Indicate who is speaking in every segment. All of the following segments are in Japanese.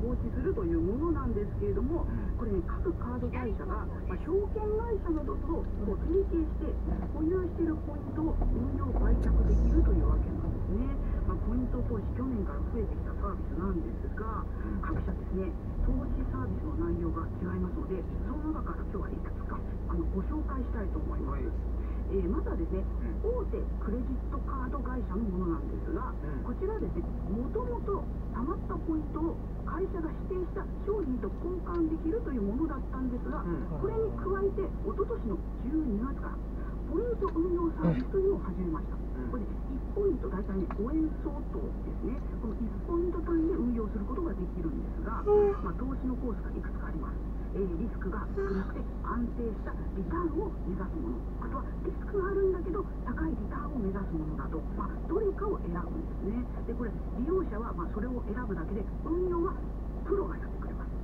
Speaker 1: 投資するというものなんですけれども、これね、各カード会社が、まあ、証券会社などとこう提携して、保有しているポイントを運用売却できるというわけなんですね。まあ、ポイント投資、去年から増えてきたサービスなんですが、各社ですね、投資サービスの内容が違いますので、その中から今日はいくつかあのご紹介したいと思います。えーまずはですね、大手クレジットカード会社のものなんですが、
Speaker 2: うん
Speaker 1: こちらはですね、もともと貯まったポイントを会社が指定した商品と交換できるというものだったんですが、
Speaker 2: うん
Speaker 1: これに加えて、一昨年の12月から、ポイント運用サービスというのを始めました。
Speaker 2: うん
Speaker 1: これで1ポイント大体ね5円相当ですね。この1ポイント単位で運用することができるんですが、まあ、投資のコースがいくつかあります。えーリスクが少なくて安定したリターンを目指すもの。あとはリスクがあるんだけど高いリターンを目指すものなど、まあ、どれかを選ぶんですね。で、これ利用者はまあそれを選ぶだけで運用はプロがやってくれます。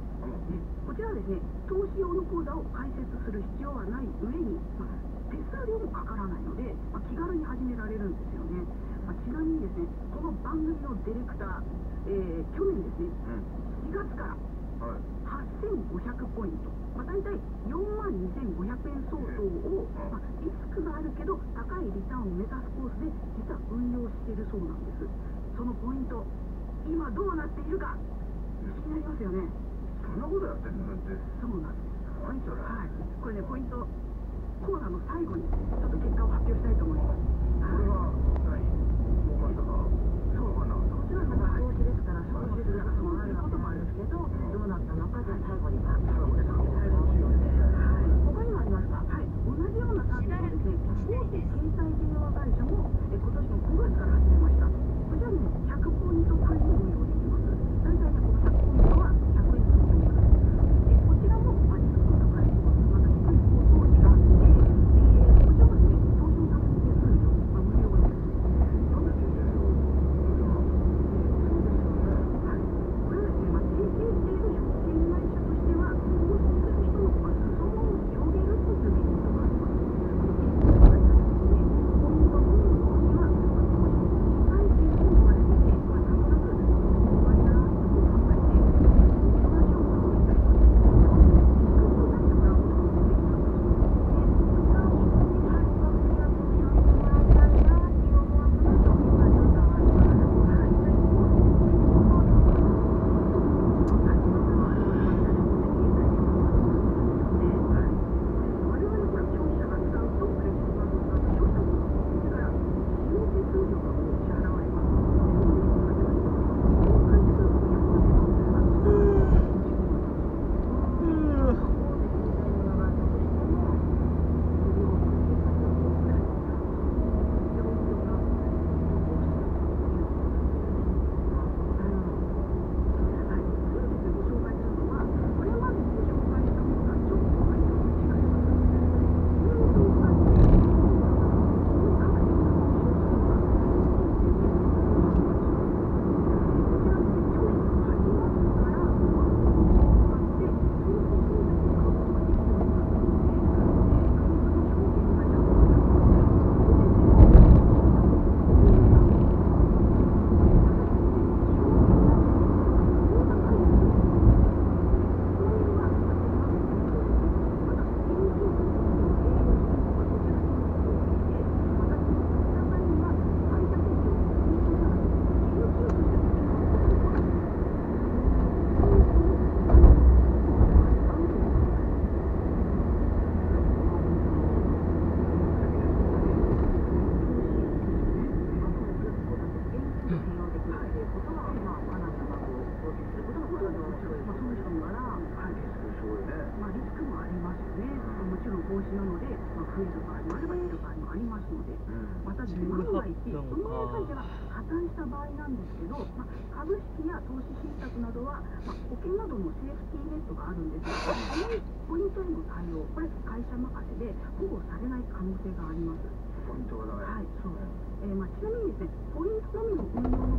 Speaker 1: ねこちらはですね、投資用の口座を開設する必要はない上に、まあ、手数料もかからないので、まあ、気軽に始められるんですよね。まあ、ちなみにですね、この番組のディレクター、えー去年ですね、4月から
Speaker 2: はい
Speaker 1: 8500ポイント、まあ、大体4万2500円相当を、まあ、リスクがあるけど高いリターンを目指すコースで実は運用しているそうなんです。そのポイント今どうなっているか気になりますよね。
Speaker 2: そんなことやってんのって。
Speaker 1: そうなんです。はい。これねポイントコーナーの最後にちょっと結果を発表したいと思います
Speaker 2: これは何儲かったか
Speaker 1: そう
Speaker 2: 儲かんなかったか
Speaker 1: もちろんなんか投資ですから投資ですからそうなることもあるんですけどどうなったのかじゃあ最後に発表したいと思いますはい他にもありますかはい同じようなサービスをですね大手携帯電話会社もえ今年の5月から。りますので、またですね、万が一、その会社が破綻した場合なんですけど、まあ、株式や投資信託などは、まあ、保険などのセーフティーネットがあるんですが、そのポイントへの対応、これ、会社任せで保護されない可能性があります。
Speaker 2: ポイントが
Speaker 1: はい、そう。えーまあ、ちなみにですね、ポイントのみの運用